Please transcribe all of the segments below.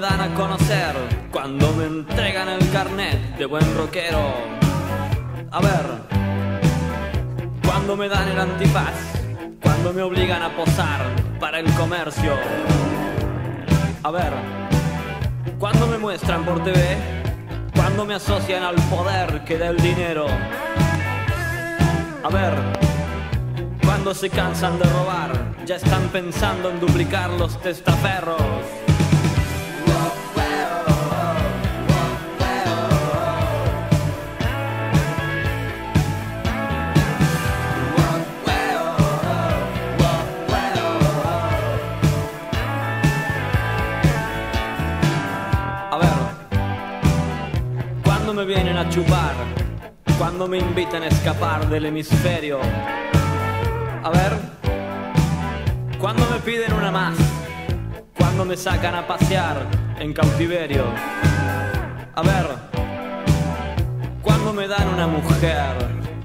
a conocer cuando me entregan el carnet de buen rockero. A ver, cuando me dan el antifaz, cuando me obligan a posar para el comercio. A ver, cuando me muestran por TV, cuando me asocian al poder que da el dinero. A ver, cuando se cansan de robar, ya están pensando en duplicar los testaferros. Me vienen a chupar, cuando me invitan a escapar del hemisferio. A ver, cuando me piden una más, cuando me sacan a pasear en cautiverio. A ver, cuando me dan una mujer,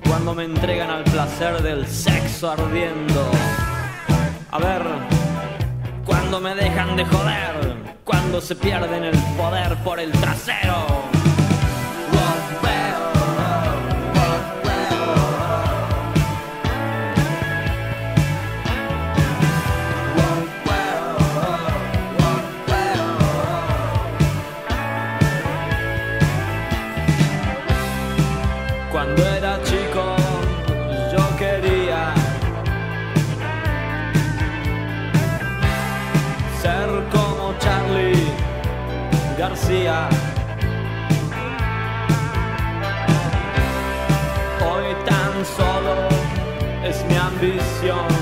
cuando me entregan al placer del sexo ardiendo. A ver, cuando me dejan de joder, cuando se pierden el poder por el trasero. García. Hoy tan solo es mi ambición